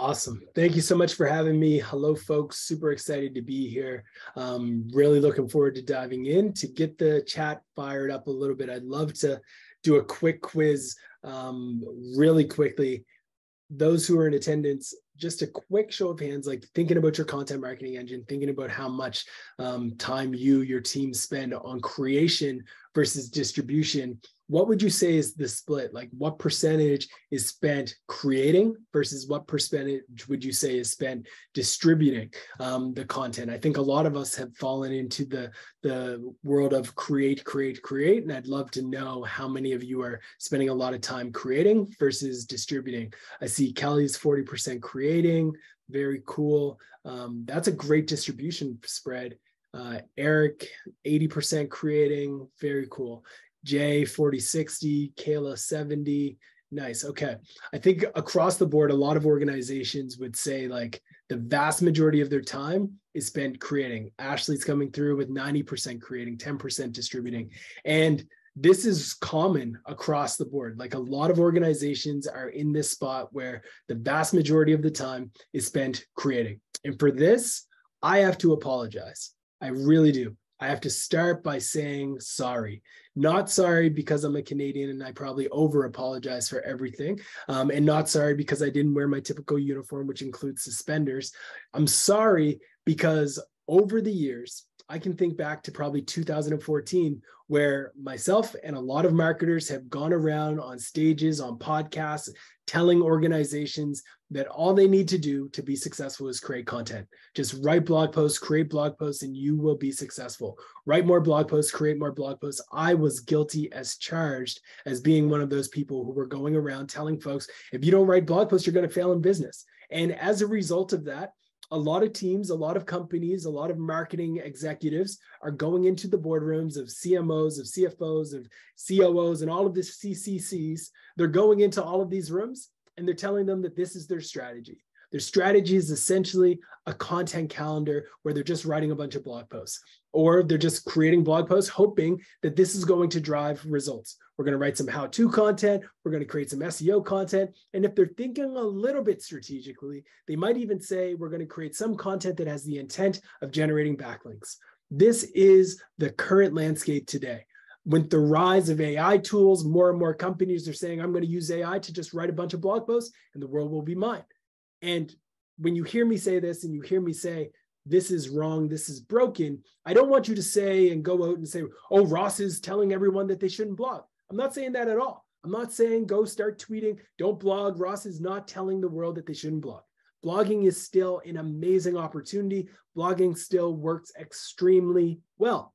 Awesome. Thank you so much for having me. Hello, folks. Super excited to be here. Um, really looking forward to diving in to get the chat fired up a little bit. I'd love to do a quick quiz um, really quickly. Those who are in attendance, just a quick show of hands, like thinking about your content marketing engine, thinking about how much um, time you, your team spend on creation versus distribution what would you say is the split? Like what percentage is spent creating versus what percentage would you say is spent distributing um, the content? I think a lot of us have fallen into the, the world of create, create, create. And I'd love to know how many of you are spending a lot of time creating versus distributing. I see Kelly's 40% creating, very cool. Um, that's a great distribution spread. Uh, Eric, 80% creating, very cool. Jay 40 60, Kayla 70. Nice. Okay. I think across the board, a lot of organizations would say like the vast majority of their time is spent creating. Ashley's coming through with 90% creating, 10% distributing. And this is common across the board. Like a lot of organizations are in this spot where the vast majority of the time is spent creating. And for this, I have to apologize. I really do. I have to start by saying sorry. Not sorry because I'm a Canadian and I probably over apologize for everything. Um, and not sorry because I didn't wear my typical uniform, which includes suspenders. I'm sorry because over the years, I can think back to probably 2014, where myself and a lot of marketers have gone around on stages, on podcasts, telling organizations that all they need to do to be successful is create content. Just write blog posts, create blog posts, and you will be successful. Write more blog posts, create more blog posts. I was guilty as charged as being one of those people who were going around telling folks, if you don't write blog posts, you're going to fail in business. And as a result of that, a lot of teams, a lot of companies, a lot of marketing executives are going into the boardrooms of CMOs, of CFOs, of COOs, and all of the CCCs. They're going into all of these rooms and they're telling them that this is their strategy. Their strategy is essentially a content calendar where they're just writing a bunch of blog posts or they're just creating blog posts hoping that this is going to drive results. We're going to write some how to content, we're going to create some SEO content. And if they're thinking a little bit strategically, they might even say we're going to create some content that has the intent of generating backlinks. This is the current landscape today. With the rise of AI tools, more and more companies are saying, I'm going to use AI to just write a bunch of blog posts and the world will be mine. And when you hear me say this and you hear me say, this is wrong, this is broken, I don't want you to say and go out and say, oh, Ross is telling everyone that they shouldn't blog. I'm not saying that at all. I'm not saying go start tweeting, don't blog. Ross is not telling the world that they shouldn't blog. Blogging is still an amazing opportunity. Blogging still works extremely well.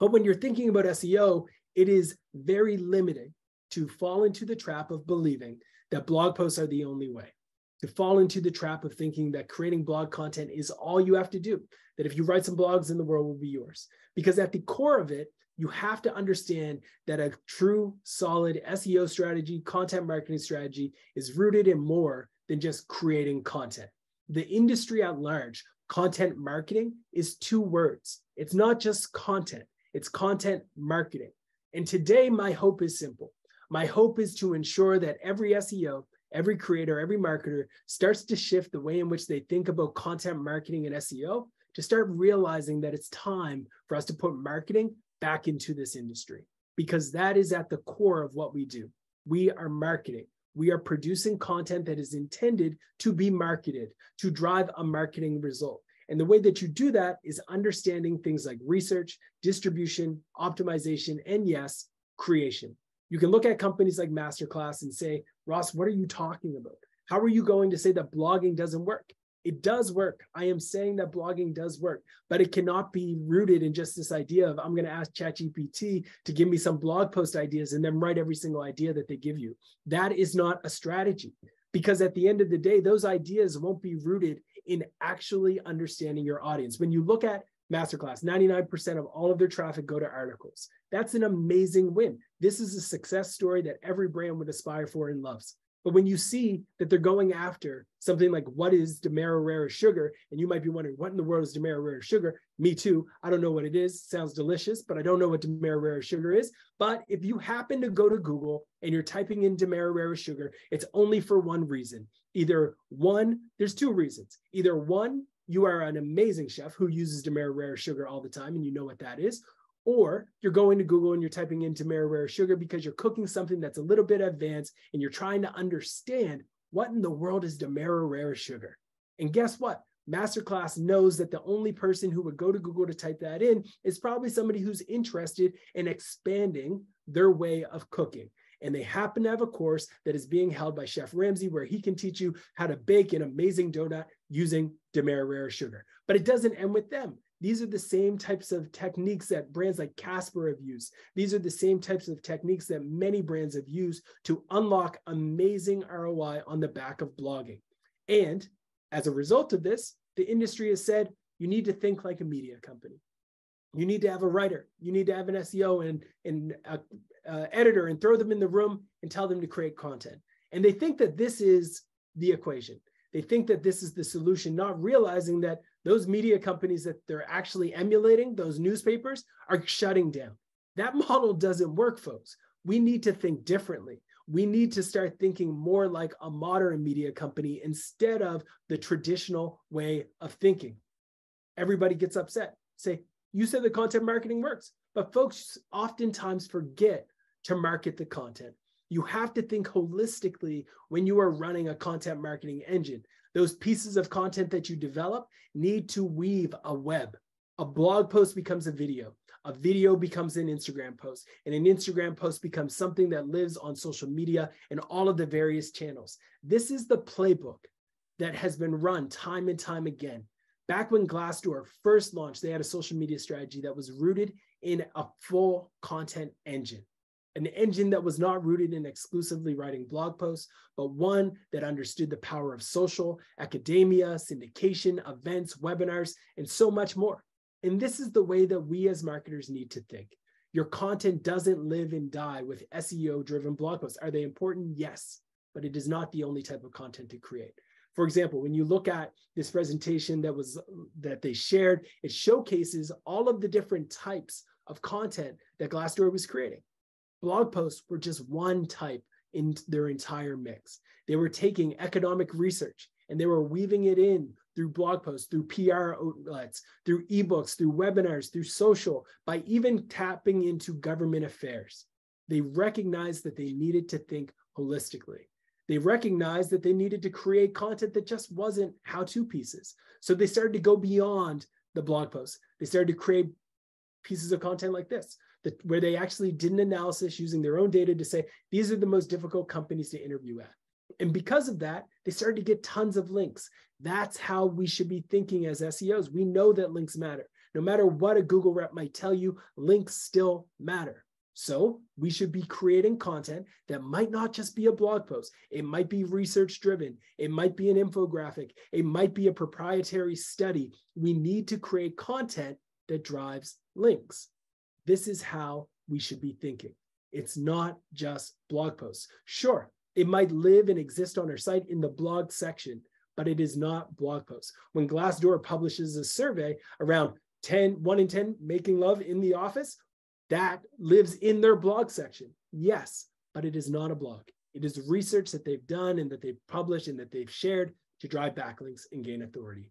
But when you're thinking about SEO, it is very limiting to fall into the trap of believing that blog posts are the only way to fall into the trap of thinking that creating blog content is all you have to do, that if you write some blogs, then the world will be yours. Because at the core of it, you have to understand that a true, solid SEO strategy, content marketing strategy is rooted in more than just creating content. The industry at large, content marketing, is two words. It's not just content, it's content marketing. And today, my hope is simple. My hope is to ensure that every SEO every creator, every marketer starts to shift the way in which they think about content marketing and SEO to start realizing that it's time for us to put marketing back into this industry because that is at the core of what we do. We are marketing. We are producing content that is intended to be marketed, to drive a marketing result. And the way that you do that is understanding things like research, distribution, optimization, and yes, creation. You can look at companies like Masterclass and say, Ross, what are you talking about? How are you going to say that blogging doesn't work? It does work. I am saying that blogging does work, but it cannot be rooted in just this idea of I'm going to ask ChatGPT to give me some blog post ideas and then write every single idea that they give you. That is not a strategy because at the end of the day, those ideas won't be rooted in actually understanding your audience. When you look at Masterclass, 99% of all of their traffic go to articles. That's an amazing win. This is a success story that every brand would aspire for and loves. But when you see that they're going after something like what is Demerara sugar, and you might be wondering, what in the world is Demerara sugar? Me too. I don't know what it is. Sounds delicious, but I don't know what Demerara sugar is. But if you happen to go to Google and you're typing in Demerara sugar, it's only for one reason Either one, there's two reasons. Either one, you are an amazing chef who uses Demerara sugar all the time and you know what that is, or you're going to Google and you're typing in Demerara sugar because you're cooking something that's a little bit advanced and you're trying to understand what in the world is Demerara sugar. And guess what? Masterclass knows that the only person who would go to Google to type that in is probably somebody who's interested in expanding their way of cooking. And they happen to have a course that is being held by Chef Ramsay where he can teach you how to bake an amazing donut using Demerara sugar. But it doesn't end with them. These are the same types of techniques that brands like Casper have used. These are the same types of techniques that many brands have used to unlock amazing ROI on the back of blogging. And as a result of this, the industry has said you need to think like a media company. You need to have a writer. You need to have an SEO and, and a, a editor and throw them in the room and tell them to create content. And they think that this is the equation. They think that this is the solution, not realizing that those media companies that they're actually emulating, those newspapers, are shutting down. That model doesn't work, folks. We need to think differently. We need to start thinking more like a modern media company instead of the traditional way of thinking. Everybody gets upset. Say, you said the content marketing works, but folks oftentimes forget to market the content. You have to think holistically when you are running a content marketing engine. Those pieces of content that you develop need to weave a web. A blog post becomes a video. A video becomes an Instagram post, and an Instagram post becomes something that lives on social media and all of the various channels. This is the playbook that has been run time and time again. Back when Glassdoor first launched, they had a social media strategy that was rooted in a full content engine an engine that was not rooted in exclusively writing blog posts, but one that understood the power of social, academia, syndication, events, webinars, and so much more. And this is the way that we as marketers need to think. Your content doesn't live and die with SEO driven blog posts. Are they important? Yes, but it is not the only type of content to create. For example, when you look at this presentation that was that they shared, it showcases all of the different types of content that Glassdoor was creating blog posts were just one type in their entire mix. They were taking economic research and they were weaving it in through blog posts, through PR outlets, through ebooks, through webinars, through social, by even tapping into government affairs. They recognized that they needed to think holistically. They recognized that they needed to create content that just wasn't how to pieces. So they started to go beyond the blog posts. They started to create pieces of content like this that, where they actually did an analysis using their own data to say these are the most difficult companies to interview at. And because of that, they started to get tons of links. That's how we should be thinking as SEOs. We know that links matter. No matter what a Google rep might tell you, links still matter. So we should be creating content that might not just be a blog post. It might be research driven. It might be an infographic. It might be a proprietary study. We need to create content that drives links. This is how we should be thinking. It's not just blog posts. Sure, it might live and exist on our site in the blog section, but it is not blog posts. When Glassdoor publishes a survey around 10, 1 in 10 making love in the office, that lives in their blog section. Yes, but it is not a blog. It is research that they've done and that they've published and that they've shared to drive backlinks and gain authority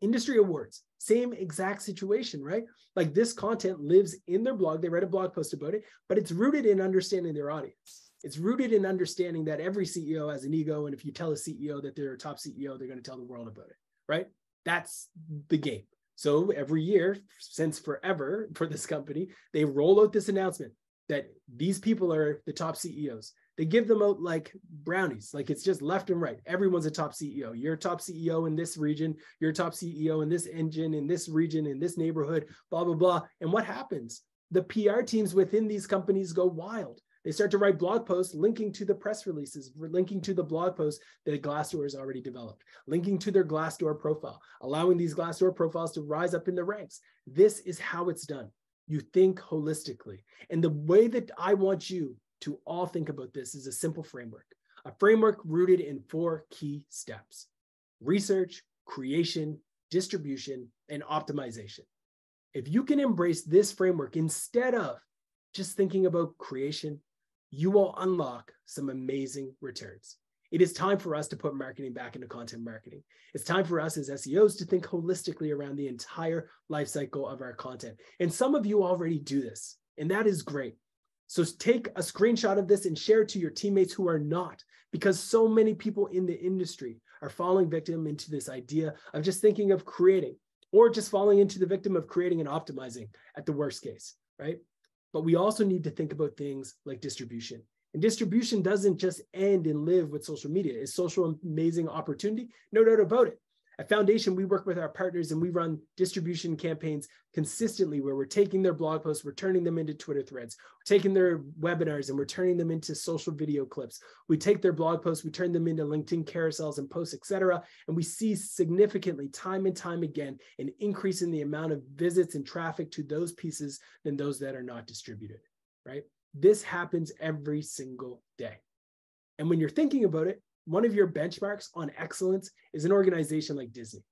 industry awards same exact situation right? Like this content lives in their blog. They write a blog post about it but it's rooted in understanding their audience. It's rooted in understanding that every ceo has an ego and if you tell a ceo that they're a top ceo they're going to tell the world about it right? That's the game. So every year since forever for this company they roll out this announcement that these people are the top ceos they give them out like brownies like it's just left and right. Everyone's a top ceo you're a top ceo in this region. You're a top ceo in this engine in this region in this neighborhood blah blah blah. And what happens? The pr teams within these companies go wild. They start to write blog posts linking to the press releases linking to the blog posts that glassdoor has already developed linking to their glassdoor profile allowing these glassdoor profiles to rise up in the ranks. This is how it's done. You think holistically. And the way that i want you to all think about this is a simple framework, a framework rooted in four key steps research, creation, distribution, and optimization. If you can embrace this framework instead of just thinking about creation, you will unlock some amazing returns. It is time for us to put marketing back into content marketing. It's time for us as SEOs to think holistically around the entire life cycle of our content. And some of you already do this, and that is great. So take a screenshot of this and share it to your teammates who are not, because so many people in the industry are falling victim into this idea of just thinking of creating or just falling into the victim of creating and optimizing at the worst case, right? But we also need to think about things like distribution. And distribution doesn't just end and live with social media. Is social amazing opportunity? No doubt about it. At Foundation, we work with our partners and we run distribution campaigns consistently where we're taking their blog posts, we're turning them into Twitter threads, we're taking their webinars and we're turning them into social video clips. We take their blog posts, we turn them into LinkedIn carousels and posts, etc. And we see significantly time and time again an increase in the amount of visits and traffic to those pieces than those that are not distributed, right? This happens every single day. And when you're thinking about it, one of your benchmarks on excellence is an organization like Disney,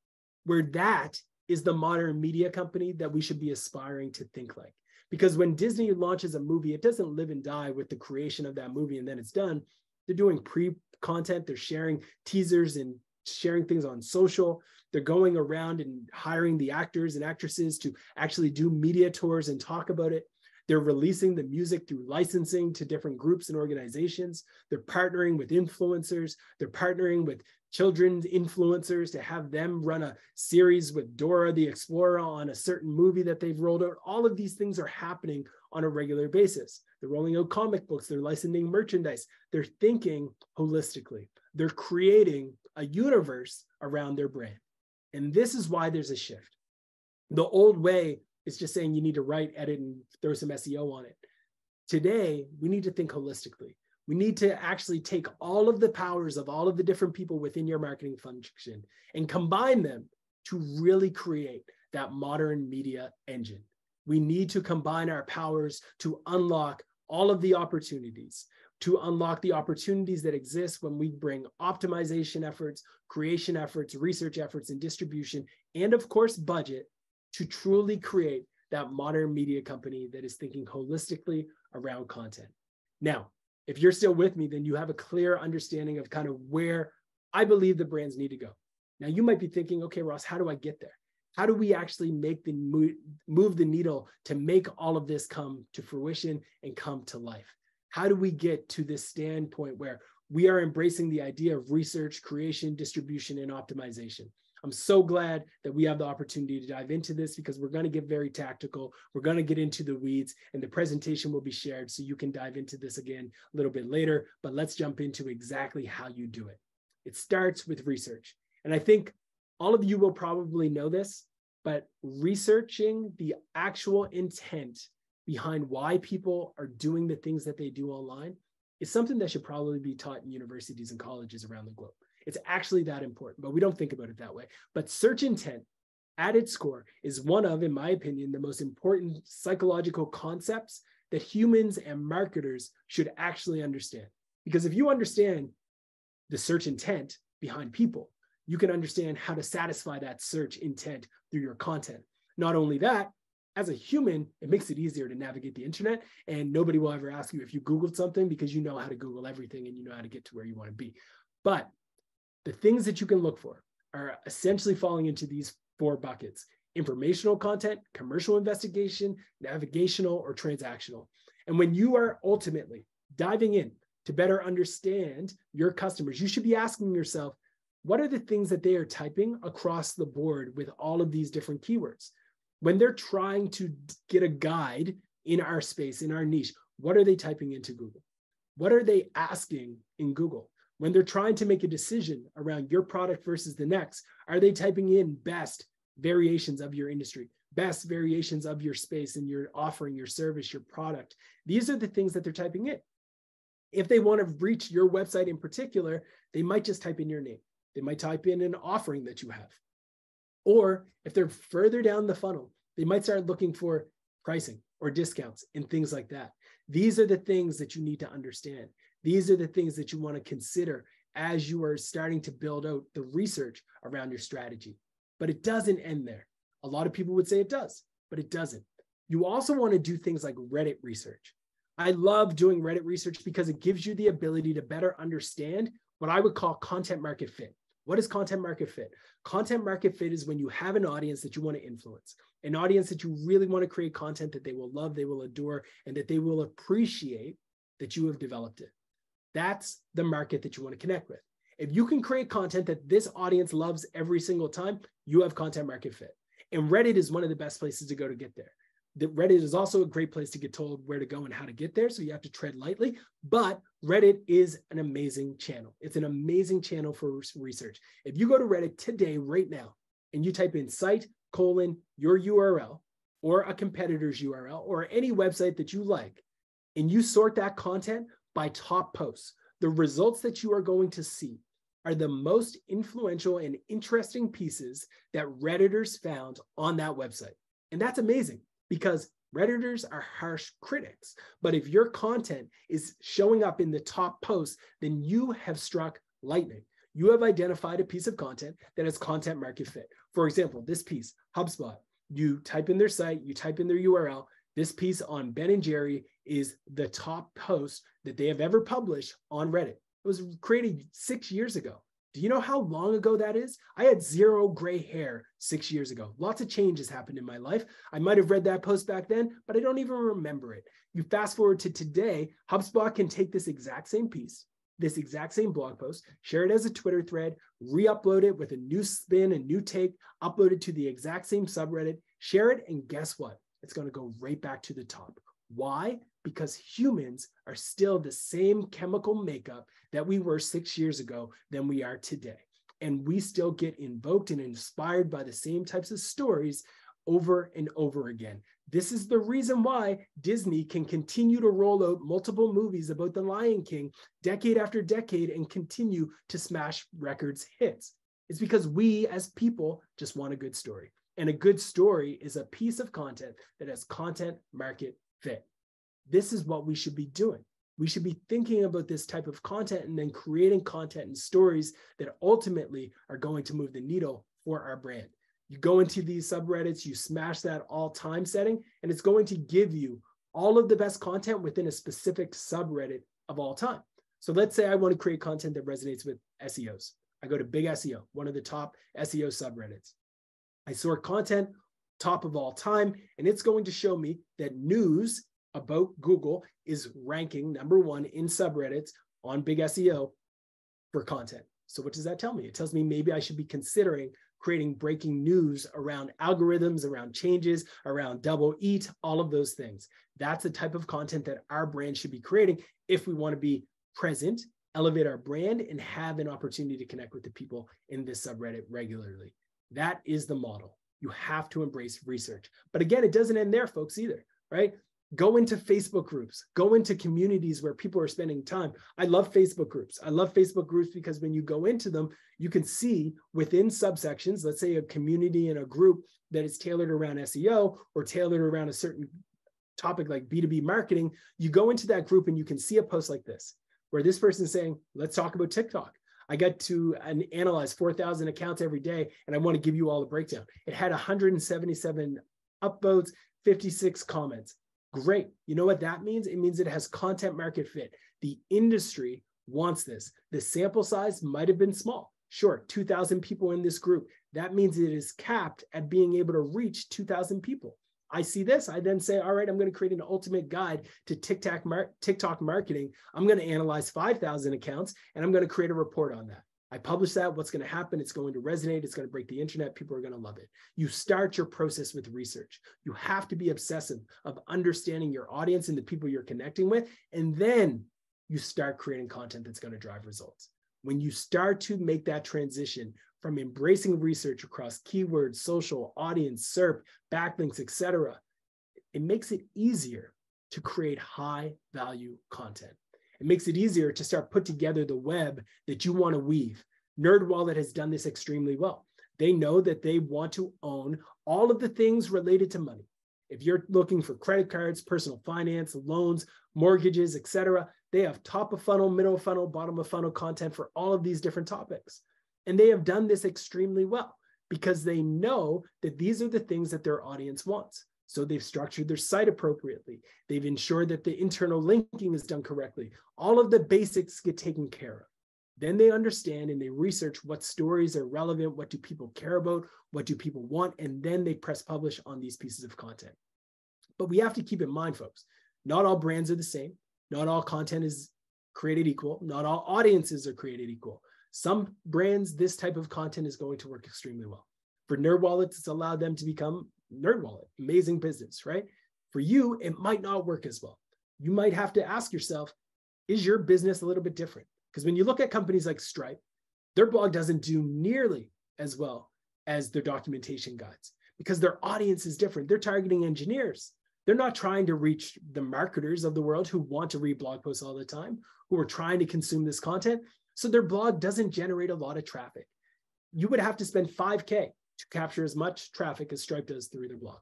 where that is the modern media company that we should be aspiring to think like. Because when Disney launches a movie, it doesn't live and die with the creation of that movie and then it's done. They're doing pre content, they're sharing teasers and sharing things on social. They're going around and hiring the actors and actresses to actually do media tours and talk about it. They're releasing the music through licensing to different groups and organizations. They're partnering with influencers. They're partnering with children's influencers to have them run a series with Dora the Explorer on a certain movie that they've rolled out. All of these things are happening on a regular basis. They're rolling out comic books, they're licensing merchandise, they're thinking holistically, they're creating a universe around their brand. And this is why there's a shift. The old way it's just saying you need to write, edit, and throw some SEO on it. Today, we need to think holistically. We need to actually take all of the powers of all of the different people within your marketing function and combine them to really create that modern media engine. We need to combine our powers to unlock all of the opportunities, to unlock the opportunities that exist when we bring optimization efforts, creation efforts, research efforts, and distribution, and of course, budget to truly create that modern media company that is thinking holistically around content. Now, if you're still with me, then you have a clear understanding of kind of where I believe the brands need to go. Now, you might be thinking, okay, Ross, how do I get there? How do we actually make the move, move the needle to make all of this come to fruition and come to life? How do we get to this standpoint where we are embracing the idea of research, creation, distribution, and optimization? I'm so glad that we have the opportunity to dive into this because we're going to get very tactical. We're going to get into the weeds, and the presentation will be shared so you can dive into this again a little bit later. But let's jump into exactly how you do it. It starts with research. And I think all of you will probably know this, but researching the actual intent behind why people are doing the things that they do online is something that should probably be taught in universities and colleges around the globe. It's actually that important, but we don't think about it that way. But search intent at its core is one of, in my opinion, the most important psychological concepts that humans and marketers should actually understand. Because if you understand the search intent behind people, you can understand how to satisfy that search intent through your content. Not only that, as a human, it makes it easier to navigate the internet, and nobody will ever ask you if you Googled something because you know how to Google everything and you know how to get to where you want to be. But the things that you can look for are essentially falling into these four buckets informational content, commercial investigation, navigational, or transactional. And when you are ultimately diving in to better understand your customers, you should be asking yourself, what are the things that they are typing across the board with all of these different keywords? When they're trying to get a guide in our space, in our niche, what are they typing into Google? What are they asking in Google? When they're trying to make a decision around your product versus the next, are they typing in best variations of your industry, best variations of your space and your offering, your service, your product? These are the things that they're typing in. If they want to reach your website in particular, they might just type in your name. They might type in an offering that you have. Or if they're further down the funnel, they might start looking for pricing or discounts and things like that. These are the things that you need to understand. These are the things that you want to consider as you are starting to build out the research around your strategy. But it doesn't end there. A lot of people would say it does, but it doesn't. You also want to do things like Reddit research. I love doing Reddit research because it gives you the ability to better understand what I would call content market fit. What is content market fit? Content market fit is when you have an audience that you want to influence, an audience that you really want to create content that they will love, they will adore, and that they will appreciate that you have developed it. That's the market that you want to connect with. If you can create content that this audience loves every single time, you have content market fit. And Reddit is one of the best places to go to get there. The Reddit is also a great place to get told where to go and how to get there. So you have to tread lightly. But Reddit is an amazing channel. It's an amazing channel for research. If you go to Reddit today, right now, and you type in site colon your URL or a competitor's URL or any website that you like, and you sort that content by top posts, the results that you are going to see are the most influential and interesting pieces that Redditors found on that website. And that's amazing because Redditors are harsh critics. But if your content is showing up in the top posts, then you have struck lightning. You have identified a piece of content that has content market fit. For example, this piece, HubSpot, you type in their site, you type in their URL. This piece on Ben and Jerry is the top post that they have ever published on Reddit. It was created six years ago. Do you know how long ago that is? I had zero gray hair six years ago. Lots of changes happened in my life. I might have read that post back then, but I don't even remember it. You fast forward to today, HubSpot can take this exact same piece, this exact same blog post, share it as a Twitter thread, re upload it with a new spin, a new take, upload it to the exact same subreddit, share it, and guess what? It's going to go right back to the top. Why? because humans are still the same chemical makeup that we were six years ago than we are today. And we still get invoked and inspired by the same types of stories over and over again. This is the reason why Disney can continue to roll out multiple movies about the Lion King decade after decade and continue to smash records hits. It's because we as people just want a good story. And a good story is a piece of content that has content market fit this is what we should be doing. We should be thinking about this type of content and then creating content and stories that ultimately are going to move the needle for our brand. You go into these subreddits, you smash that all time setting, and it's going to give you all of the best content within a specific subreddit of all time. So let's say I want to create content that resonates with SEOs. I go to Big SEO, one of the top SEO subreddits. I sort content top of all time, and it's going to show me that news about Google is ranking number one in subreddits on big SEO for content. So, what does that tell me? It tells me maybe I should be considering creating breaking news around algorithms, around changes, around double E-A-T, all of those things. That's the type of content that our brand should be creating if we want to be present, elevate our brand, and have an opportunity to connect with the people in this subreddit regularly. That is the model. You have to embrace research. But again, it doesn't end there, folks, either, right? Go into Facebook groups, go into communities where people are spending time. I love Facebook groups. I love Facebook groups because when you go into them, you can see within subsections, let's say a community and a group that is tailored around SEO or tailored around a certain topic like B2B marketing, you go into that group and you can see a post like this, where this person is saying, let's talk about TikTok. I got to analyze 4,000 accounts every day, and I want to give you all the breakdown. It had 177 upvotes, 56 comments. Great. You know what that means? It means it has content market fit. The industry wants this. The sample size might have been small. Sure, 2,000 people in this group. That means it is capped at being able to reach 2,000 people. I see this. I then say, all right, I'm going to create an ultimate guide to TikTok, TikTok marketing. I'm going to analyze 5,000 accounts and I'm going to create a report on that. I publish that. What's going to happen? It's going to resonate. It's going to break the internet. People are going to love it. You start your process with research. You have to be obsessive of understanding your audience and the people you're connecting with. And then you start creating content that's going to drive results. When you start to make that transition from embracing research across keywords, social, audience, SERP, backlinks, etc., it makes it easier to create high value content. It makes it easier to start put together the web that you want to weave. NerdWallet has done this extremely well. They know that they want to own all of the things related to money. If you're looking for credit cards, personal finance, loans, mortgages, etc., they have top of funnel, middle of funnel, bottom of funnel content for all of these different topics. And they have done this extremely well because they know that these are the things that their audience wants. So they've structured their site appropriately. They've ensured that the internal linking is done correctly. All of the basics get taken care of. Then they understand and they research what stories are relevant, what do people care about, what do people want, and then they press publish on these pieces of content. But we have to keep in mind, folks, not all brands are the same. Not all content is created equal. Not all audiences are created equal. Some brands, this type of content is going to work extremely well. For NerdWallets, it's allowed them to become NerdWallet, amazing business, right? For you, it might not work as well. You might have to ask yourself, is your business a little bit different? Because when you look at companies like Stripe, their blog doesn't do nearly as well as their documentation guides because their audience is different. They're targeting engineers. They're not trying to reach the marketers of the world who want to read blog posts all the time, who are trying to consume this content. So their blog doesn't generate a lot of traffic. You would have to spend 5K to capture as much traffic as Stripe does through their blog.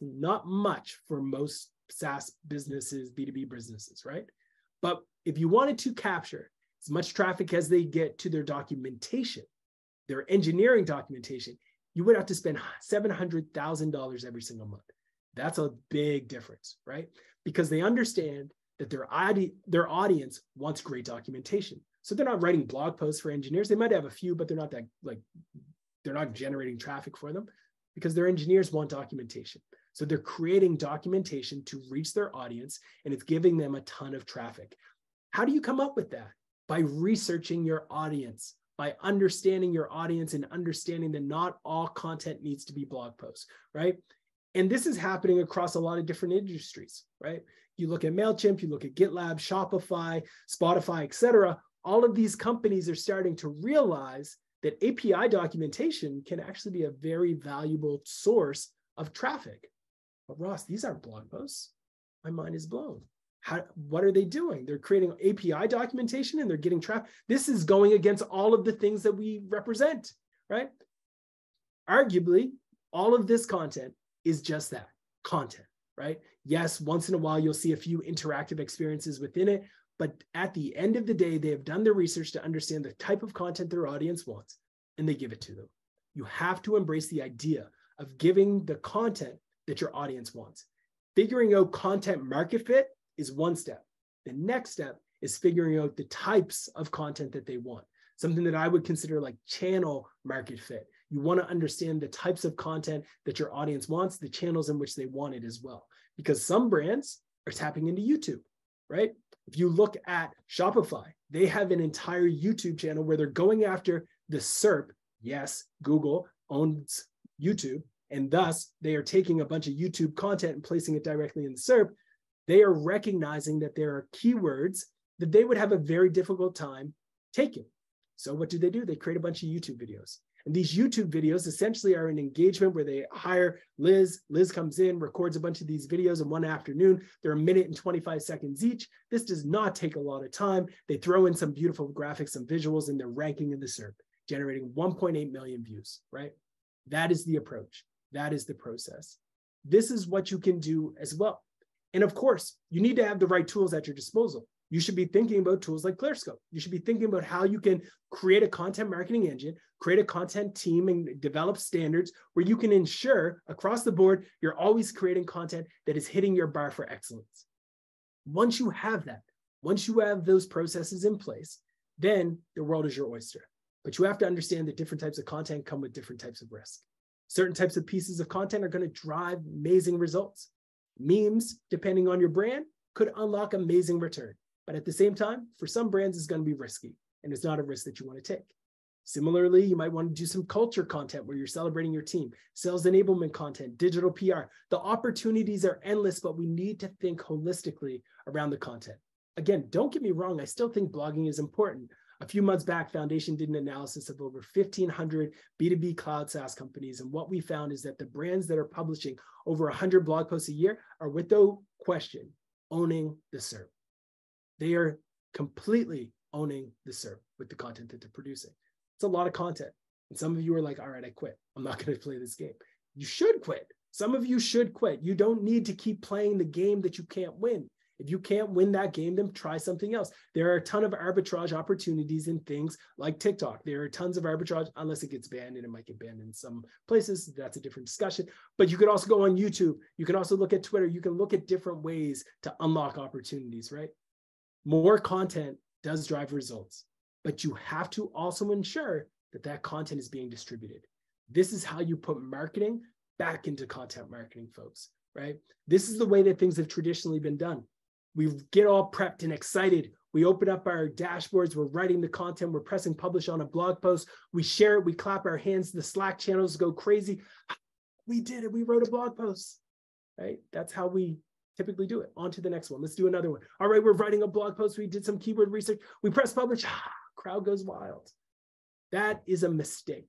Not much for most SaaS businesses, B2B businesses, right? But if you wanted to capture as much traffic as they get to their documentation, their engineering documentation, you would have to spend $700,000 every single month. That's a big difference, right? Because they understand that their, audi- their audience wants great documentation. So they're not writing blog posts for engineers. They might have a few, but they're not that like they're not generating traffic for them because their engineers want documentation. So they're creating documentation to reach their audience and it's giving them a ton of traffic. How do you come up with that? By researching your audience, by understanding your audience and understanding that not all content needs to be blog posts, right? And this is happening across a lot of different industries, right? You look at MailChimp, you look at GitLab, Shopify, Spotify, et cetera. All of these companies are starting to realize that API documentation can actually be a very valuable source of traffic. But Ross, these aren't blog posts. My mind is blown. How, what are they doing? They're creating API documentation and they're getting traffic. This is going against all of the things that we represent, right? Arguably, all of this content is just that content, right? Yes, once in a while you'll see a few interactive experiences within it, but at the end of the day, they have done their research to understand the type of content their audience wants and they give it to them. You have to embrace the idea of giving the content that your audience wants. Figuring out content market fit is one step. The next step is figuring out the types of content that they want, something that I would consider like channel market fit. You want to understand the types of content that your audience wants, the channels in which they want it as well. Because some brands are tapping into YouTube, right? If you look at Shopify, they have an entire YouTube channel where they're going after the SERP. Yes, Google owns YouTube, and thus they are taking a bunch of YouTube content and placing it directly in the SERP. They are recognizing that there are keywords that they would have a very difficult time taking. So what do they do? They create a bunch of YouTube videos. And these YouTube videos essentially are an engagement where they hire Liz. Liz comes in, records a bunch of these videos in one afternoon. They're a minute and 25 seconds each. This does not take a lot of time. They throw in some beautiful graphics, some visuals, and they're ranking in the SERP, generating 1.8 million views, right? That is the approach. That is the process. This is what you can do as well. And of course, you need to have the right tools at your disposal you should be thinking about tools like ClearScope. You should be thinking about how you can create a content marketing engine, create a content team, and develop standards where you can ensure across the board you're always creating content that is hitting your bar for excellence. Once you have that, once you have those processes in place, then the world is your oyster. But you have to understand that different types of content come with different types of risk. Certain types of pieces of content are going to drive amazing results. Memes, depending on your brand, could unlock amazing return. But at the same time, for some brands, it's going to be risky and it's not a risk that you want to take. Similarly, you might want to do some culture content where you're celebrating your team, sales enablement content, digital PR. The opportunities are endless, but we need to think holistically around the content. Again, don't get me wrong, I still think blogging is important. A few months back, Foundation did an analysis of over 1,500 B2B cloud SaaS companies. And what we found is that the brands that are publishing over 100 blog posts a year are, without question, owning the SERP. They are completely owning the SERP with the content that they're producing. It's a lot of content. And some of you are like, all right, I quit. I'm not going to play this game. You should quit. Some of you should quit. You don't need to keep playing the game that you can't win. If you can't win that game, then try something else. There are a ton of arbitrage opportunities in things like TikTok. There are tons of arbitrage, unless it gets banned, and it might get banned in some places. That's a different discussion. But you could also go on YouTube. You can also look at Twitter. You can look at different ways to unlock opportunities, right? More content does drive results. but you have to also ensure that that content is being distributed. This is how you put marketing back into content marketing, folks, right? This is the way that things have traditionally been done. We get all prepped and excited. We open up our dashboards, we're writing the content, we're pressing publish on a blog post, we share it, we clap our hands, the Slack channels go crazy. We did it, we wrote a blog post, right? That's how we typically do it. On to the next one. Let's do another one. All right, we're writing a blog post, we did some keyword research, we press publish, ah, crowd goes wild. That is a mistake.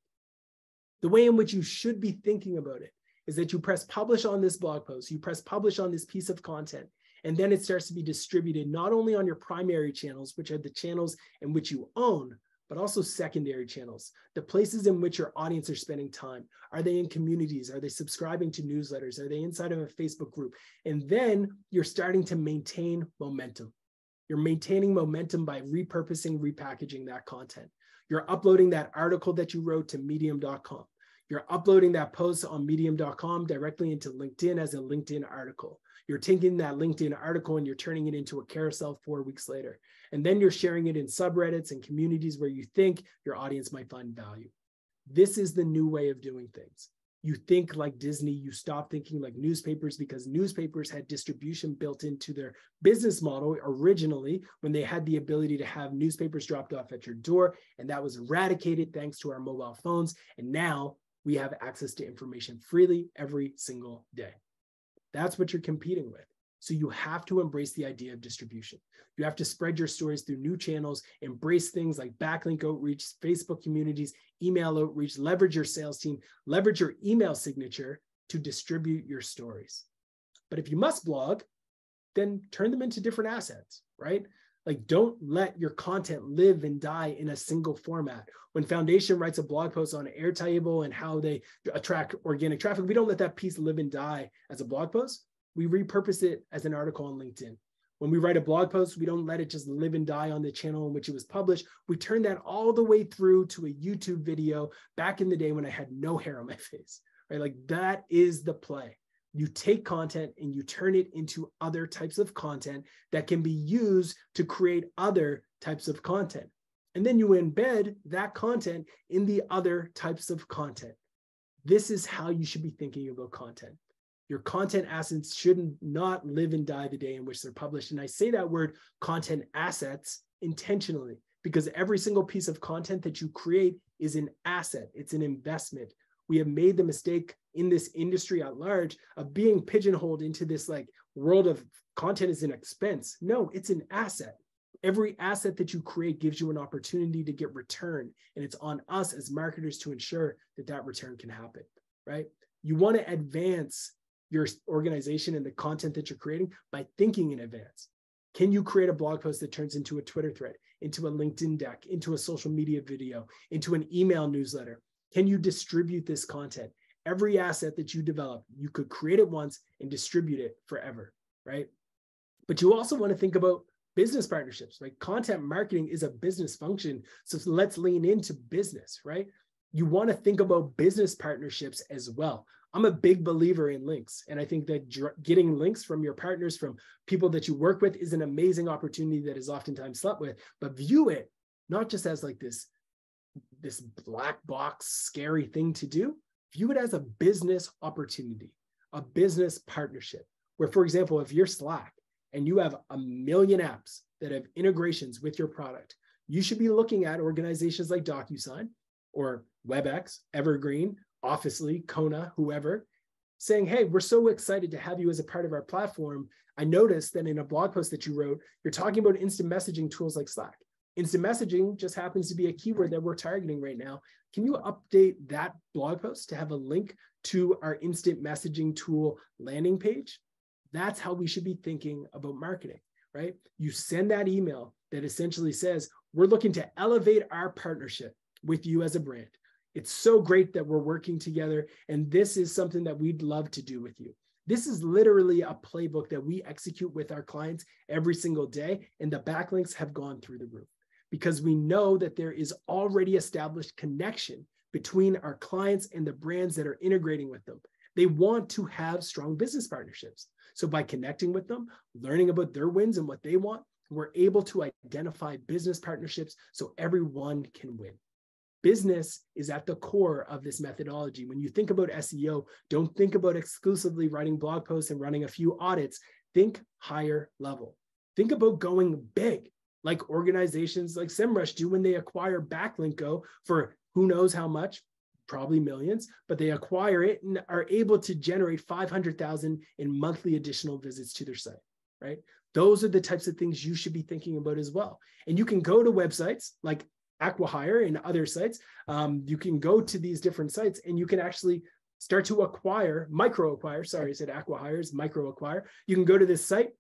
The way in which you should be thinking about it is that you press publish on this blog post, you press publish on this piece of content, and then it starts to be distributed not only on your primary channels, which are the channels in which you own, but also secondary channels, the places in which your audience are spending time. Are they in communities? Are they subscribing to newsletters? Are they inside of a Facebook group? And then you're starting to maintain momentum. You're maintaining momentum by repurposing, repackaging that content. You're uploading that article that you wrote to medium.com. You're uploading that post on medium.com directly into LinkedIn as a LinkedIn article. You're taking that LinkedIn article and you're turning it into a carousel four weeks later. And then you're sharing it in subreddits and communities where you think your audience might find value. This is the new way of doing things. You think like Disney, you stop thinking like newspapers because newspapers had distribution built into their business model originally when they had the ability to have newspapers dropped off at your door. And that was eradicated thanks to our mobile phones. And now we have access to information freely every single day. That's what you're competing with. So you have to embrace the idea of distribution. You have to spread your stories through new channels, embrace things like backlink outreach, Facebook communities, email outreach, leverage your sales team, leverage your email signature to distribute your stories. But if you must blog, then turn them into different assets, right? Like, don't let your content live and die in a single format. When Foundation writes a blog post on Airtable and how they attract organic traffic, we don't let that piece live and die as a blog post. We repurpose it as an article on LinkedIn. When we write a blog post, we don't let it just live and die on the channel in which it was published. We turn that all the way through to a YouTube video back in the day when I had no hair on my face, right? Like that is the play you take content and you turn it into other types of content that can be used to create other types of content. And then you embed that content in the other types of content. This is how you should be thinking about content. Your content assets should not not live and die the day in which they're published. And I say that word content assets intentionally because every single piece of content that you create is an asset, it's an investment we have made the mistake in this industry at large of being pigeonholed into this like world of content is an expense. No, it's an asset. Every asset that you create gives you an opportunity to get return. And it's on us as marketers to ensure that that return can happen, right? You want to advance your organization and the content that you're creating by thinking in advance. Can you create a blog post that turns into a Twitter thread, into a LinkedIn deck, into a social media video, into an email newsletter? Can you distribute this content? Every asset that you develop, you could create it once and distribute it forever, right? But you also want to think about business partnerships, right? Content marketing is a business function. So let's lean into business, right? You want to think about business partnerships as well. I'm a big believer in links. And I think that dr- getting links from your partners, from people that you work with, is an amazing opportunity that is oftentimes slept with. But view it not just as like this this black box scary thing to do view it as a business opportunity a business partnership where for example if you're slack and you have a million apps that have integrations with your product you should be looking at organizations like docusign or webex evergreen officely kona whoever saying hey we're so excited to have you as a part of our platform. I noticed that in a blog post that you wrote you're talking about instant messaging tools like slack Instant messaging just happens to be a keyword that we're targeting right now. Can you update that blog post to have a link to our instant messaging tool landing page? That's how we should be thinking about marketing, right? You send that email that essentially says, We're looking to elevate our partnership with you as a brand. It's so great that we're working together. And this is something that we'd love to do with you. This is literally a playbook that we execute with our clients every single day, and the backlinks have gone through the roof because we know that there is already established connection between our clients and the brands that are integrating with them. They want to have strong business partnerships. So by connecting with them, learning about their wins and what they want, We're able to identify business partnerships so everyone can win. Business is at the core of this methodology. When you think about SEO, don't think about exclusively writing blog posts and running a few audits. Think higher level. Think about going big, like organizations like SEMrush do when they acquire Backlinko for who knows how much, probably millions, but they acquire it and are able to generate 500,000 in monthly additional visits to their site, right? Those are the types of things you should be thinking about as well. And you can go to websites like Acquihire and other sites. Um, you can go to these different sites and you can actually start to acquire, micro acquire, sorry, I said Acquihires, micro acquire. You can go to this site,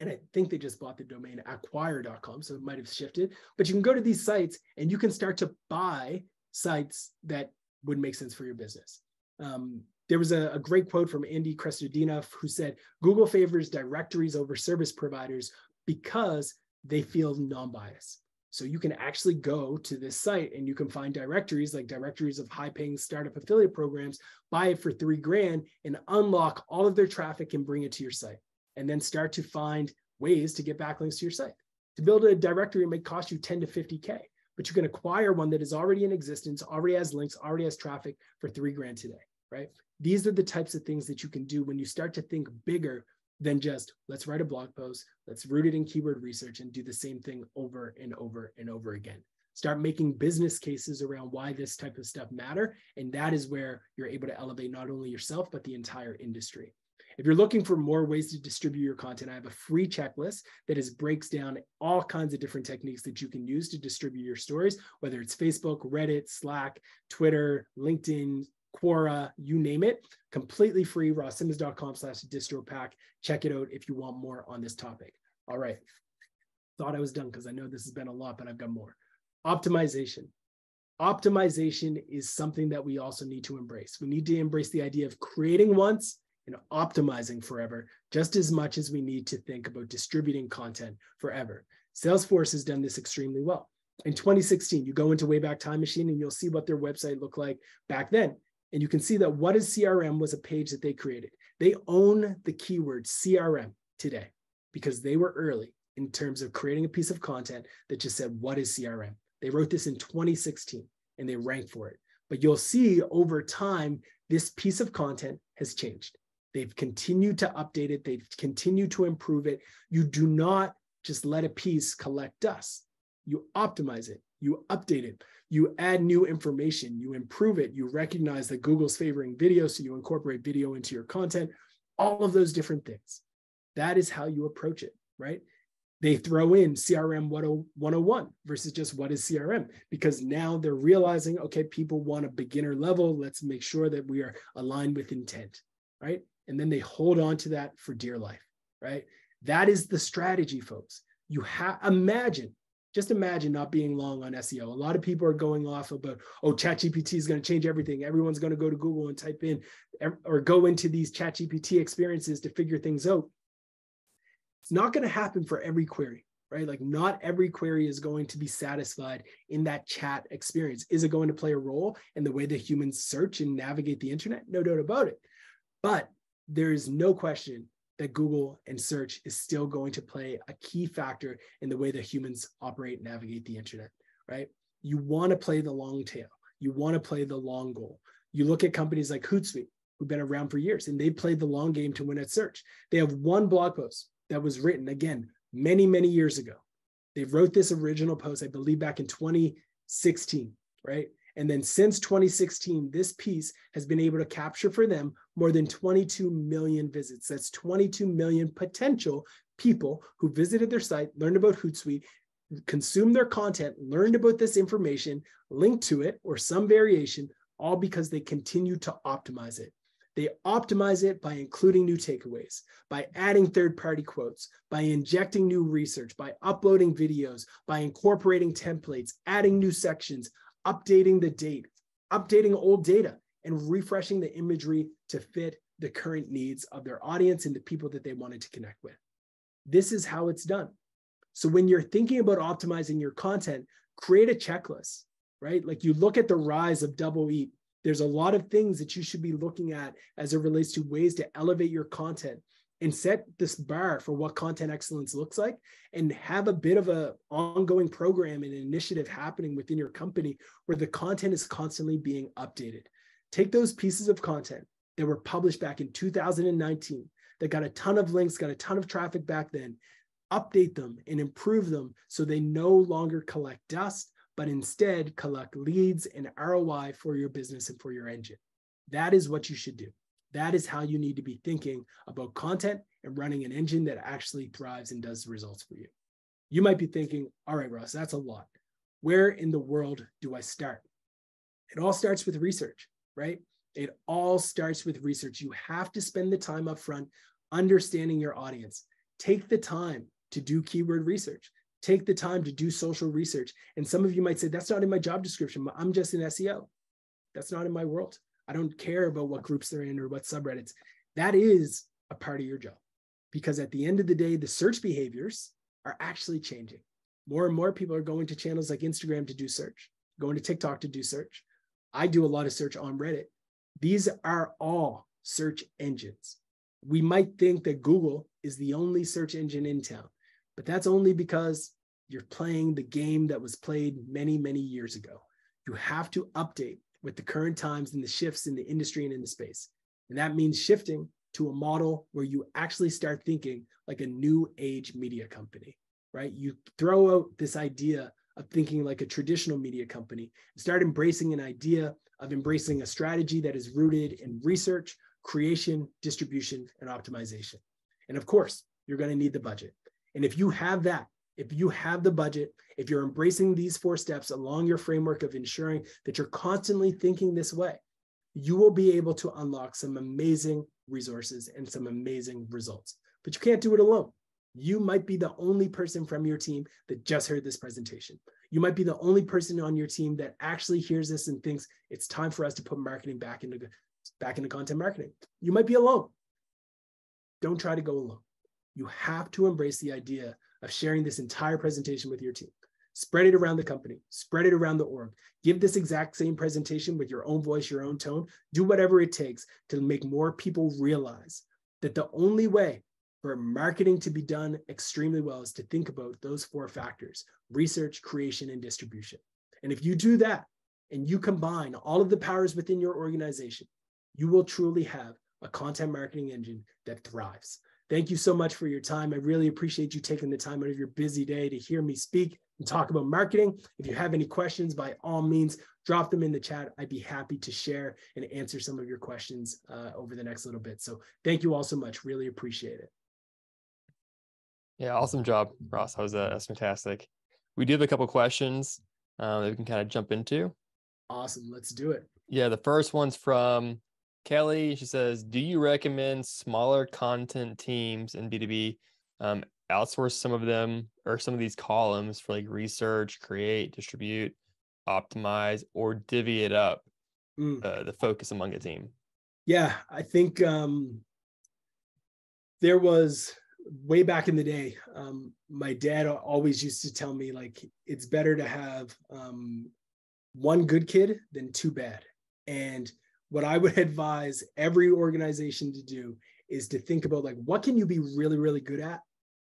and I think they just bought the domain acquire.com, so it might have shifted. But you can go to these sites and you can start to buy sites that would make sense for your business. Um, there was a, a, great quote from Andy Crestodina who said, Google favors directories over service providers because they feel non-biased. So you can actually go to this site and you can find directories like directories of high paying startup affiliate programs, buy it for three grand and unlock all of their traffic and bring it to your site. And then start to find ways to get backlinks to your site. To build a directory, it may cost you 10 to 50K, but you can acquire one that is already in existence, already has links, already has traffic for three grand today, right? These are the types of things that you can do when you start to think bigger than just let's write a blog post, let's root it in keyword research and do the same thing over and over and over again. Start making business cases around why this type of stuff matter. And that is where you're able to elevate not only yourself, but the entire industry. If you're looking for more ways to distribute your content, I have a free checklist that is breaks down all kinds of different techniques that you can use to distribute your stories, whether it's Facebook, Reddit, Slack, Twitter, LinkedIn, Quora, you name it, completely free, rosssimmonds.com slash distropack. Check it out if you want more on this topic. All right. Thought I was done because I know this has been a lot, but I've got more. Optimization. Optimization is something that we also need to embrace. We need to embrace the idea of creating once and optimizing forever, just as much as we need to think about distributing content forever. Salesforce has done this extremely well. In 2016, you go into Wayback Time Machine and you'll see what their website looked like back then. And you can see that what is CRM was a page that they created. They own the keyword CRM today because they were early in terms of creating a piece of content that just said, What is CRM? They wrote this in 2016 and they ranked for it. But you'll see over time, this piece of content has changed. They've continued to update it, they've continued to improve it. You do not just let a piece collect dust, you optimize it, you update it you add new information, you improve it, you recognize that Google's favoring video, so you incorporate video into your content, all of those different things. That is how you approach it, right? They throw in CRM 101 versus just what is CRM because now they're realizing, okay, people want a beginner level. Let's make sure that we are aligned with intent, right? And then they hold on to that for dear life, right? That is the strategy, folks. You have imagine just imagine not being long on SEO. A lot of people are going off about, oh, ChatGPT is going to change everything. Everyone's going to go to Google and type in or go into these ChatGPT experiences to figure things out. It's not going to happen for every query, right? Like, not every query is going to be satisfied in that chat experience. Is it going to play a role in the way that humans search and navigate the internet? No doubt about it. But there is no question that Google and search is still going to play a key factor in the way that humans operate and navigate the internet, right? You want to play the long tail. You want to play the long goal. You look at companies like Hootsuite, who've been around for years, and they played the long game to win at search. They have one blog post that was written again many, many years ago. They wrote this original post, I believe, back in 2016, right? And then since 2016, this piece has been able to capture for them more than 22 million visits. That's 22 million potential people who visited their site, learned about Hootsuite, consumed their content, learned about this information, linked to it or some variation, all because they continue to optimize it. They optimize it by including new takeaways, by adding third party quotes, by injecting new research, by uploading videos, by incorporating templates, adding new sections, updating the date, updating old data, and refreshing the imagery to fit the current needs of their audience and the people that they wanted to connect with. This is how it's done. So when you're thinking about optimizing your content, create a checklist, right? Like you look at the rise of double E-A-T. There's a lot of things that you should be looking at as it relates to ways to elevate your content and set this bar for what content excellence looks like and have a bit of a ongoing program and initiative happening within your company where the content is constantly being updated take those pieces of content that were published back in 2019 that got a ton of links got a ton of traffic back then update them and improve them so they no longer collect dust but instead collect leads and ROI for your business and for your engine. That is what you should do. That is how you need to be thinking about content and running an engine that actually thrives and does results for you. You might be thinking, all right, Ross, that's a lot. Where in the world do I start? It all starts with research, right? It all starts with research. You have to spend the time up front understanding your audience. Take the time to do keyword research take the time to do social research. And some of you might say, that's not in my job description. I'm just an SEO. That's not in my world. I don't care about what groups they're in or what subreddits. That is a part of your job. Because at the end of the day, the search behaviors are actually changing. More and more people are going to channels like Instagram to do search, going to TikTok to do search. I do a lot of search on Reddit. These are all search engines. We might think that Google is the only search engine in town. But that's only because you're playing the game that was played many, many years ago. You have to update with the current times and the shifts in the industry and in the space. And that means shifting to a model where you actually start thinking like a new age media company, right? You throw out this idea of thinking like a traditional media company and start embracing an idea of embracing a strategy that is rooted in research, creation, distribution, and optimization. And of course, you're going to need the budget. And if you have that, if you have the budget, if you're embracing these four steps along your framework of ensuring that you're constantly thinking this way, you will be able to unlock some amazing resources and some amazing results. But you can't do it alone. You might be the only person from your team that just heard this presentation. You might be the only person on your team that actually hears this and thinks it's time for us to put marketing back into back into content marketing. You might be alone. Don't try to go alone you have to embrace the idea of sharing this entire presentation with your team. Spread it around the company, spread it around the org. Give this exact same presentation with your own voice, your own tone. Do whatever it takes to make more people realize that the only way for marketing to be done extremely well is to think about those four factors research, creation, and distribution. And if you do that and you combine all of the powers within your organization, you will truly have a content marketing engine that thrives. Thank you so much for your time. I really appreciate you taking the time out of your busy day to hear me speak and talk about marketing. If you have any questions, by all means, drop them in the chat. I'd be happy to share and answer some of your questions uh, over the next little bit. So thank you all so much. Really appreciate it. Yeah, awesome job, Ross. That was uh, that's fantastic. We do have a couple questions uh, that we can kind of jump into. Awesome. Let's do it. Yeah, the first one's from Kelly, she says, do you recommend smaller content teams in B2B um, outsource some of them or some of these columns for like research, create, distribute, optimize, or divvy it up, mm. uh, the focus among a team? Yeah, I think um, there was way back in the day, um, my dad always used to tell me like it's better to have um, one good kid than two bad. And what I would advise every organization to do is to think about like what can you be really really good at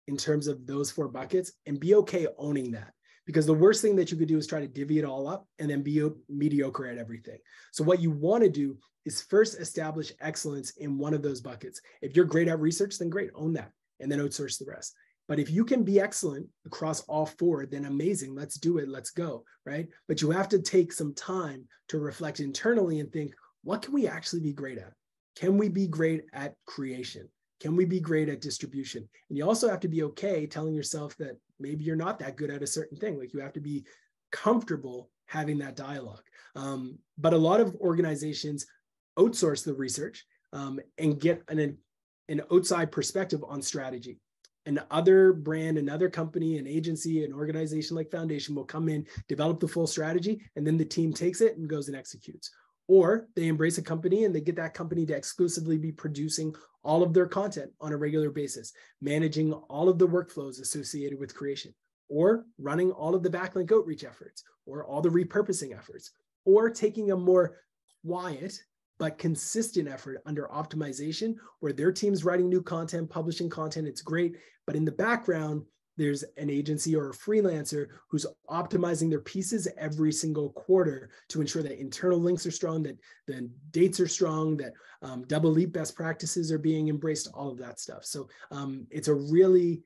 in terms of those four buckets and be okay owning that because the worst thing that you could do is try to divvy it all up and then be mediocre at everything. So what you want to do is first establish excellence in one of those buckets. If you're great at research, then great, own that and then outsource the rest. But if you can be excellent across all four, then amazing. Let's do it. Let's go. Right. But you have to take some time to reflect internally and think, what can we actually be great at? Can we be great at creation? Can we be great at distribution? And you also have to be okay telling yourself that maybe you're not that good at a certain thing. Like you have to be comfortable having that dialogue. Um, but a lot of organizations outsource the research um, and get an, an outside perspective on strategy. Another brand, another company, an agency, an organization like Foundation will come in, develop the full strategy, and then the team takes it and goes and executes or they embrace a company and they get that company to exclusively be producing all of their content on a regular basis, managing all of the workflows associated with creation, or running all of the backlink outreach efforts, or all the repurposing efforts, or taking a more quiet but consistent effort under optimization where their team's writing new content, publishing content, it's great. But in the background, there's an agency or a freelancer who's optimizing their pieces every single quarter to ensure that internal links are strong, that the dates are strong, that um, double E-A-T best practices are being embraced, all of that stuff. So um, it's a really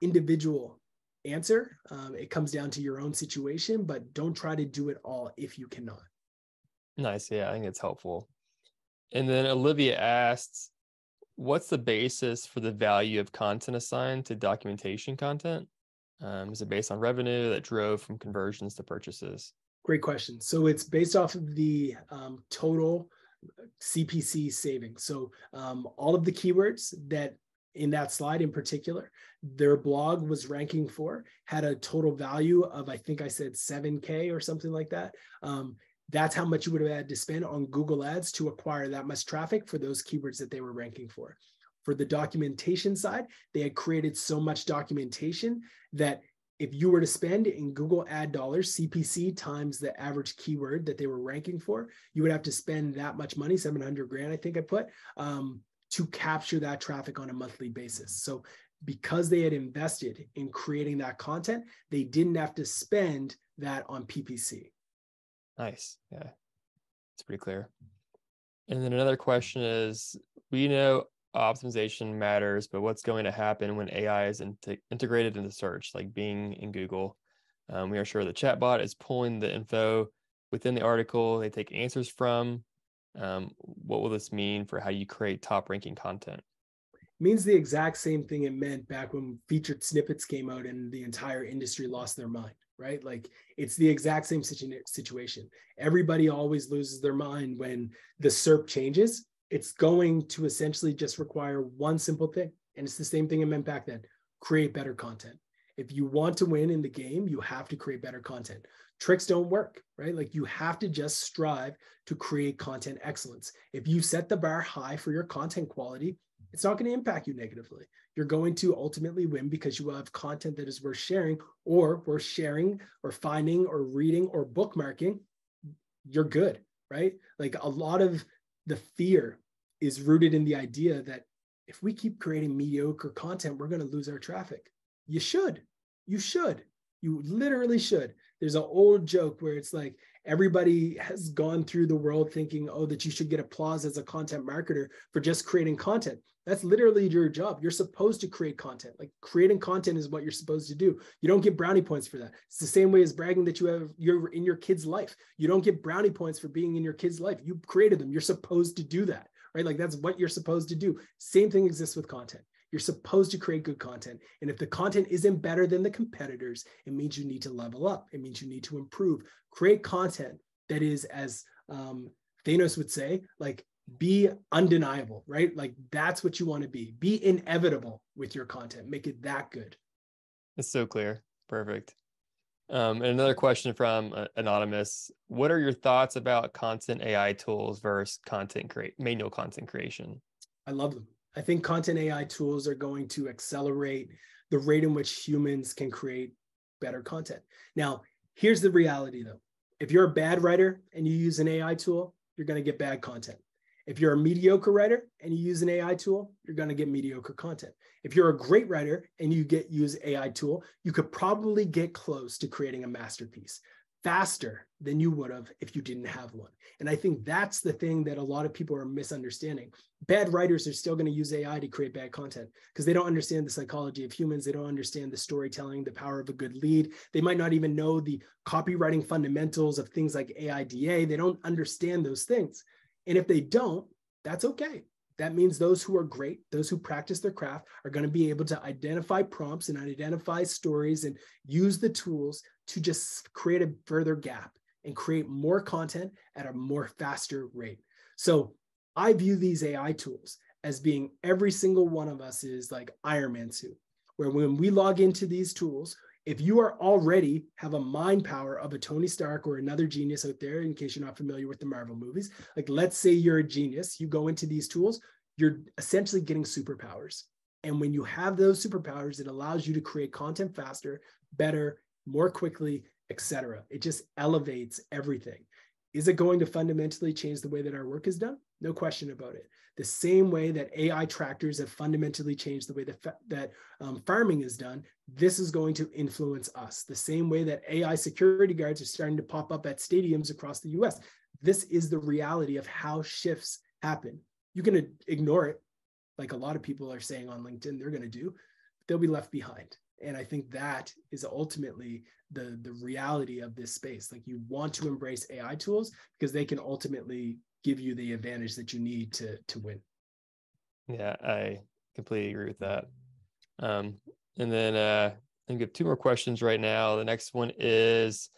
individual answer. Um, it comes down to your own situation, but don't try to do it all if you cannot. Nice. Yeah, I think it's helpful. And then Olivia asks, what's the basis for the value of content assigned to documentation content? Um, is it based on revenue that drove from conversions to purchases? Great question. So it's based off of the um, total CPC savings. So um, all of the keywords that in that slide in particular, their blog was ranking for had a total value of I think I said 7K or something like that. Um, that's how much you would have had to spend on Google Ads to acquire that much traffic for those keywords that they were ranking for. For the documentation side, they had created so much documentation that if you were to spend in Google ad dollars, CPC times the average keyword that they were ranking for, you would have to spend that much money, 700 grand, I think I put, um, to capture that traffic on a monthly basis. So because they had invested in creating that content, they didn't have to spend that on PPC. Nice. Yeah. It's pretty clear. And then another question is we know optimization matters, but what's going to happen when AI is in- integrated into search, like Bing and Google? Um, we are sure the chatbot is pulling the info within the article they take answers from. Um, what will this mean for how you create top ranking content? Means the exact same thing it meant back when featured snippets came out and the entire industry lost their mind right? Like it's the exact same situation. Everybody always loses their mind when the SERP changes. It's going to essentially just require one simple thing. And it's the same thing it meant back then create better content. If you want to win in the game, you have to create better content. Tricks don't work, right? Like you have to just strive to create content excellence. If you set the bar high for your content quality, it's not going to impact you negatively. You're going to ultimately win because you have content that is worth sharing or worth sharing or finding or reading or bookmarking. You're good, right? Like a lot of the fear is rooted in the idea that if we keep creating mediocre content, we're going to lose our traffic. You should. You should. You literally should. There's an old joke where it's like everybody has gone through the world thinking, oh, that you should get applause as a content marketer for just creating content. That's literally your job. You're supposed to create content. Like creating content is what you're supposed to do. You don't get brownie points for that. It's the same way as bragging that you have you're in your kid's life. You don't get brownie points for being in your kid's life. You created them. You're supposed to do that, right? Like that's what you're supposed to do. Same thing exists with content. You're supposed to create good content. And if the content isn't better than the competitors, it means you need to level up. It means you need to improve. Create content that is, as um, Thanos would say, like be undeniable, right? Like that's what you want to be. Be inevitable with your content. Make it that good. It's so clear. Perfect. Um, and another question from uh, anonymous: What are your thoughts about content AI tools versus content create manual content creation? I love them. I think content AI tools are going to accelerate the rate in which humans can create better content. Now, here's the reality though. If you're a bad writer and you use an AI tool, you're going to get bad content. If you're a mediocre writer and you use an AI tool, you're going to get mediocre content. If you're a great writer and you get use AI tool, you could probably get close to creating a masterpiece faster than you would have if you didn't have one. And I think that's the thing that a lot of people are misunderstanding. Bad writers are still going to use AI to create bad content because they don't understand the psychology of humans. They don't understand the storytelling, the power of a good lead. They might not even know the copywriting fundamentals of things like AIDA. They don't understand those things. And if they don't, that's okay. That means those who are great, those who practice their craft, are going to be able to identify prompts and identify stories and use the tools to just create a further gap and create more content at a more faster rate. So I view these AI tools as being every single one of us is like Iron Man suit, where when we log into these tools, if you are already have a mind power of a Tony Stark or another genius out there, in case you're not familiar with the Marvel movies, like let's say you're a genius, you go into these tools, you're essentially getting superpowers. And when you have those superpowers, it allows you to create content faster, better, more quickly, etc. It just elevates everything. Is it going to fundamentally change the way that our work is done? No question about it. The same way that AI tractors have fundamentally changed the way that, that um, farming is done, this is going to influence us. The same way that AI security guards are starting to pop up at stadiums across the US. This is the reality of how shifts happen. You can ignore it, like a lot of people are saying on LinkedIn they're going to do. They'll be left behind. And I think that is ultimately the, the reality of this space. Like you want to embrace AI tools because they can ultimately give you the advantage that you need to to win. Yeah, I completely agree with that. Um, and then uh, I think we have two more questions right now. The next one is,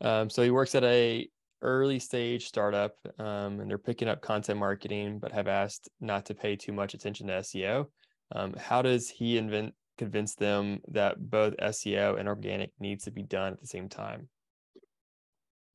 um, so he works at a early stage startup, um, and they're picking up content marketing, but have asked not to pay too much attention to SEO. Um, how does he invent convince them that both SEO and organic needs to be done at the same time?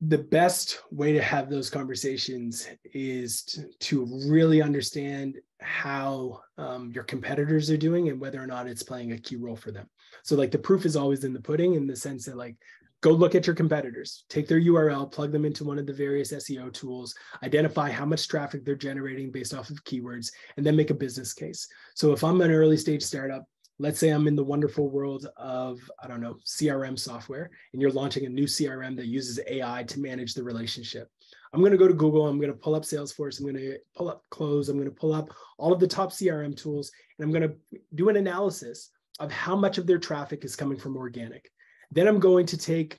The best way to have those conversations is to, to really understand how um, your competitors are doing and whether or not it's playing a key role for them. So like the proof is always in the pudding in the sense that like go look at your competitors take their url plug them into one of the various seo tools identify how much traffic they're generating based off of keywords and then make a business case. So if i'm an early stage startup let's say I'm in the wonderful world of, I don't know, CRM software, and you're launching a new CRM that uses AI to manage the relationship. I'm going to go to Google. I'm going to pull up Salesforce. I'm going to pull up Close. I'm going to pull up all of the top CRM tools, and I'm going to do an analysis of how much of their traffic is coming from organic. Then I'm going to take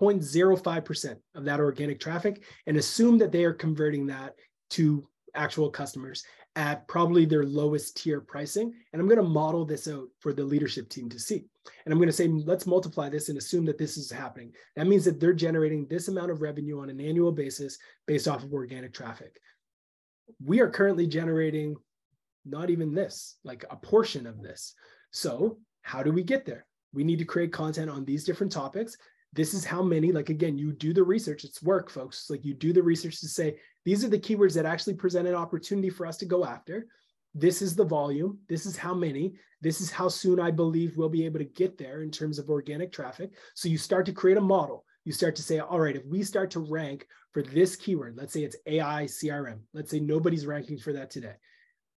0.05% of that organic traffic and assume that they are converting that to actual customers at probably their lowest tier pricing. And I'm going to model this out for the leadership team to see. And I'm going to say, let's multiply this and assume that this is happening. That means that they're generating this amount of revenue on an annual basis based off of organic traffic. We are currently generating not even this, like a portion of this. So, how do we get there? We need to create content on these different topics this is how many like again you do the research it's work folks like you do the research to say these are the keywords that actually present an opportunity for us to go after. This is the volume. This is how many. This is how soon i believe we'll be able to get there in terms of organic traffic. So you start to create a model. You start to say all right if we start to rank for this keyword let's say it's ai crm let's say nobody's ranking for that today.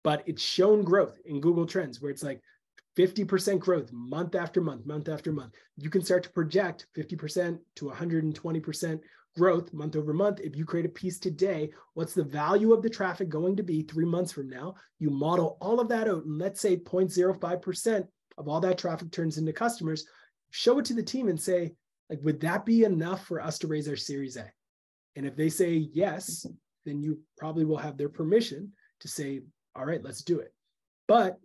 But it's shown growth in google trends where it's like 50% growth month after month, month after month. You can start to project 50% to 120% growth month over month. If you create a piece today, what's the value of the traffic going to be three months from now? You model all of that out, and let's say 0.05% of all that traffic turns into customers. Show it to the team and say, like, would that be enough for us to raise our Series A? And if they say yes, then you probably will have their permission to say, all right, let's do it. But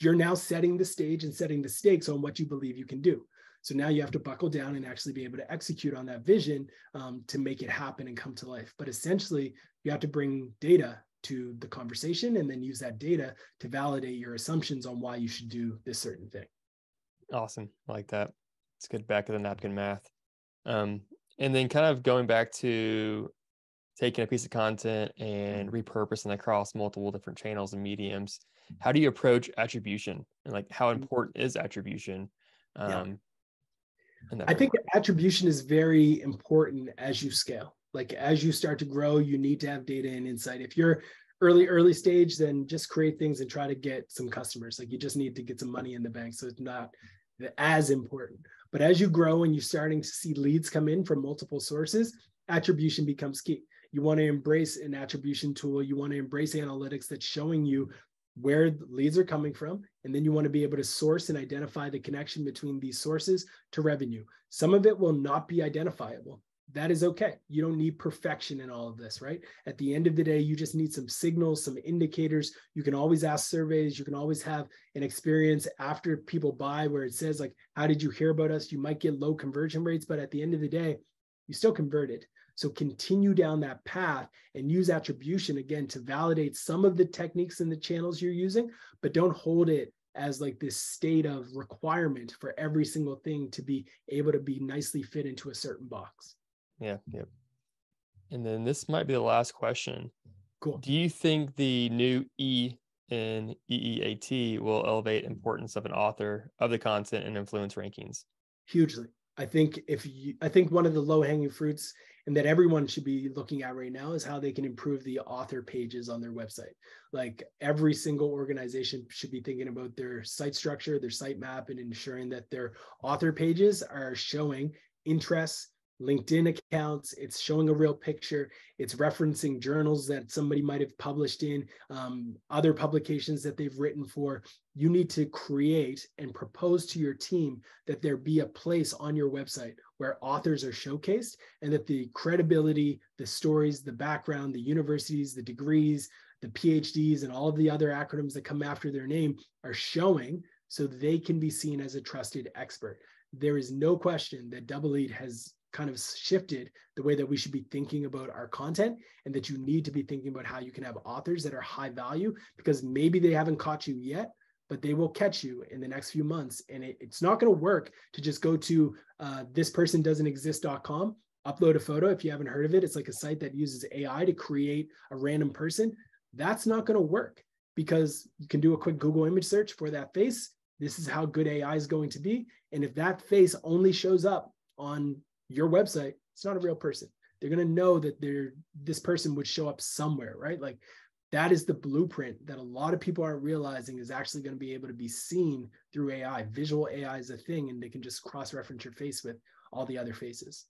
you're now setting the stage and setting the stakes on what you believe you can do. So now you have to buckle down and actually be able to execute on that vision um, to make it happen and come to life. But essentially, you have to bring data to the conversation and then use that data to validate your assumptions on why you should do this certain thing. Awesome. I like that. It's good back of the napkin math. Um, and then kind of going back to taking a piece of content and repurposing across multiple different channels and mediums how do you approach attribution and like how mm-hmm. important is attribution um. I think attribution is very important as you scale. Like as you start to grow you need to have data and insight. If you're early early stage then just create things and try to get some customers. Like you just need to get some money in the bank so it's not as important. But as you grow and you're starting to see leads come in from multiple sources attribution becomes key. You want to embrace an attribution tool. You want to embrace analytics that's showing you where the leads are coming from. And then you want to be able to source and identify the connection between these sources to revenue. Some of it will not be identifiable. That is okay. You don't need perfection in all of this, right? At the end of the day, you just need some signals, some indicators. You can always ask surveys. You can always have an experience after people buy where it says, like, how did you hear about us? You might get low conversion rates, but at the end of the day, you still converted. So continue down that path and use attribution again to validate some of the techniques and the channels you're using, but don't hold it as like this state of requirement for every single thing to be able to be nicely fit into a certain box. Yeah. Yep. And then this might be the last question. Cool. Do you think the new E in EEAT will elevate importance of an author of the content and influence rankings? Hugely. I think if you, I think one of the low hanging fruits and that everyone should be looking at right now is how they can improve the author pages on their website. Like every single organization should be thinking about their site structure, their site map, and ensuring that their author pages are showing interests, LinkedIn accounts. It's showing a real picture. It's referencing journals that somebody might have published in, um, other publications that they've written for. You need to create and propose to your team that there be a place on your website where authors are showcased and that the credibility, the stories, the background, the universities, the degrees, the PhDs, and all of the other acronyms that come after their name are showing so they can be seen as a trusted expert. There is no question that double E-A-T has kind of shifted the way that we should be thinking about our content and that you need to be thinking about how you can have authors that are high value because maybe they haven't caught you yet but they will catch you in the next few months. And it, it's not going to work to just go to uh, this person doesn't exist.com upload a photo. If you haven't heard of it it's like a site that uses ai to create a random person. That's not going to work because you can do a quick google image search for that face. This is how good ai is going to be. And if that face only shows up on your website, it's not a real person. They're going to know that they're this person would show up somewhere, right? Like that is the blueprint that a lot of people aren't realizing is actually going to be able to be seen through AI. Visual AI is a thing, and they can just cross reference your face with all the other faces.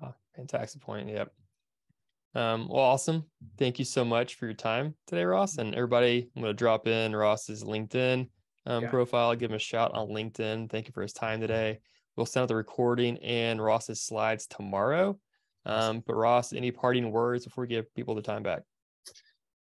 Oh, fantastic point. Yep. Um, well, awesome. Thank you so much for your time today, Ross. And everybody, I'm going to drop in Ross's LinkedIn um, yeah. profile. give him a shout on LinkedIn. Thank you for his time today. We'll send out the recording and Ross's slides tomorrow. Um, but Ross, any parting words before we give people the time back?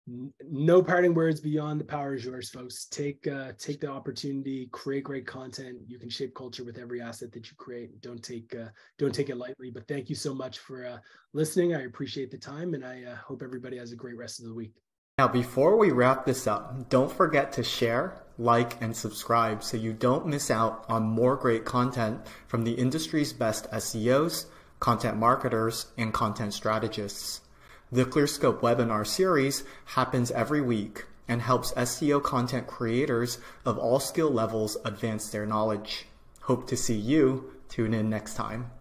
No parting words beyond the power is yours, folks. Take uh, take the opportunity, create great content. You can shape culture with every asset that you create. Don't take uh, don't take it lightly. But thank you so much for uh, listening. I appreciate the time, and I uh, hope everybody has a great rest of the week. Now, before we wrap this up, don't forget to share, like, and subscribe so you don't miss out on more great content from the industry's best SEOs, content marketers, and content strategists. The Clearscope webinar series happens every week and helps SEO content creators of all skill levels advance their knowledge. Hope to see you. Tune in next time.